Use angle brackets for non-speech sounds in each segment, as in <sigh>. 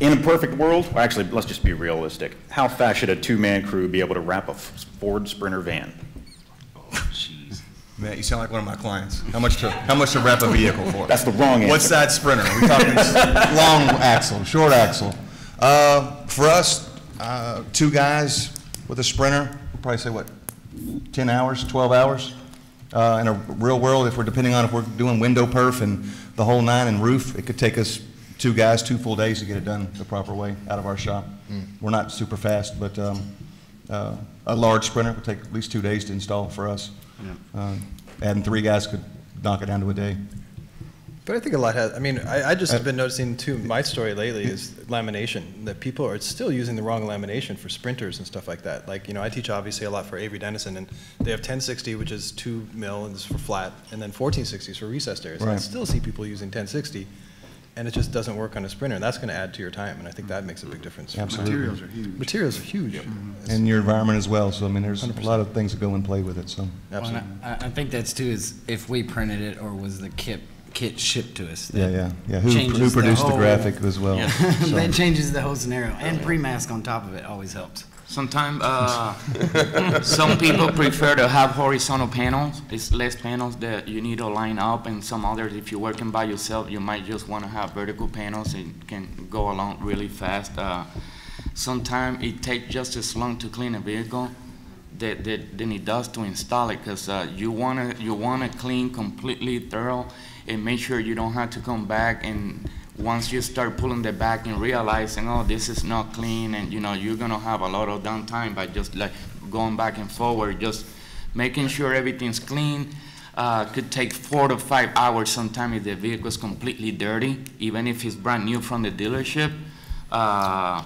In a perfect world, well, actually, let's just be realistic. How fast should a two-man crew be able to wrap a Ford Sprinter van? Oh, jeez. Matt, you sound like one of my clients. How much to, how much to wrap a vehicle for? That's the wrong What's that Sprinter? Are we talking <laughs> long axle, short axle? Uh, for us, uh, two guys with a Sprinter, we'll probably say what, 10 hours, 12 hours? Uh, in a real world, if we're, depending on if we're doing window perf and the whole nine and roof, it could take us two guys, two full days to get it done the proper way out of our shop. We're not super fast, but, um, uh, a large Sprinter would take at least two days to install for us. Uh, Adding three guys could knock it down to a day. But I think a lot has, I mean, I, I just have Uh, been noticing too, my story lately is lamination, that people are still using the wrong lamination for sprinters and stuff like that. Like, you know, I teach obviously a lot for Avery Dennison, and they have 1060, which is two mil, and this is for flat, and then 1460 is for recessed areas. And I still see people using 1060, and it just doesn't work on a sprinter, and that's gonna add to your time, and I think that makes a big difference. Absolutely. Materials are huge. Materials are huge. And your environment as well, so I mean, there's a lot of things that go in play with it, so. Well, Absolutely. I, I think that's too is if we printed it or was the kit kit shipped to us. Yeah, yeah, yeah. Who, who produced the whole- graphic as well? <laughs> so. that changes the whole scenario, and pre-mask on top of it always helps. Sometimes, uh, <laughs> some people prefer to have horizontal panels. It's less panels that you need to line up, and some others, if you're working by yourself, you might just want to have vertical panels and can go along really fast. Uh, sometimes it takes just as long to clean a vehicle that, that, than it does to install it, because uh, you want to you want to clean completely thorough and make sure you don't have to come back and once you start pulling the back and realizing, oh, this is not clean, and you know you're gonna have a lot of downtime by just like going back and forward, just making sure everything's clean. Uh, could take four to five hours sometimes if the vehicle is completely dirty, even if it's brand new from the dealership. Uh,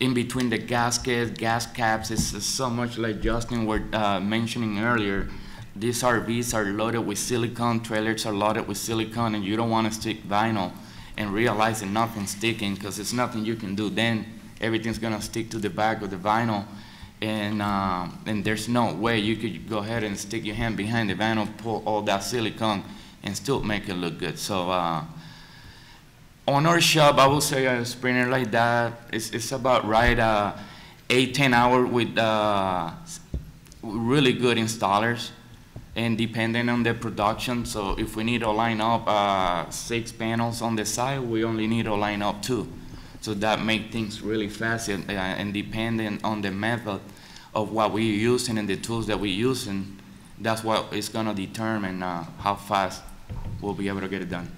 in between the gaskets, gas caps, it's so much like Justin were uh, mentioning earlier. These RVs are loaded with silicone, trailers are loaded with silicone, and you don't want to stick vinyl and realizing nothing's sticking because it's nothing you can do. Then everything's gonna stick to the back of the vinyl, and uh, and there's no way you could go ahead and stick your hand behind the vinyl, pull all that silicone, and still make it look good. So. Uh, on our shop, I will say a sprinter like that, it's, it's about right, uh, eight, 10 hour with, uh, really good installers. And depending on the production, so if we need to line up, uh, six panels on the side, we only need to line up two. So that make things really fast and, uh, and depending on the method of what we're using and the tools that we're using, that's what is gonna determine, uh, how fast we'll be able to get it done.